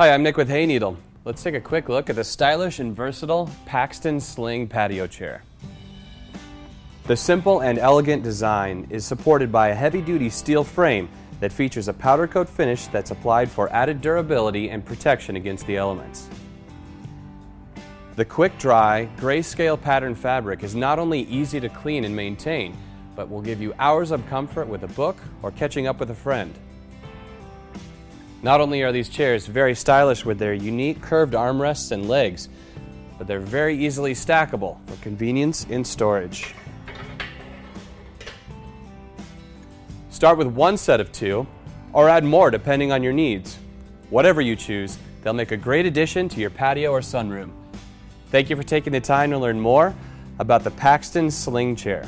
Hi, I'm Nick with Hayneedle. Let's take a quick look at the stylish and versatile Paxton Sling Patio Chair. The simple and elegant design is supported by a heavy-duty steel frame that features a powder coat finish that's applied for added durability and protection against the elements. The quick dry, grayscale pattern fabric is not only easy to clean and maintain, but will give you hours of comfort with a book or catching up with a friend. Not only are these chairs very stylish with their unique curved armrests and legs, but they're very easily stackable for convenience in storage. Start with one set of two, or add more depending on your needs. Whatever you choose, they'll make a great addition to your patio or sunroom. Thank you for taking the time to learn more about the Paxton Sling Chair.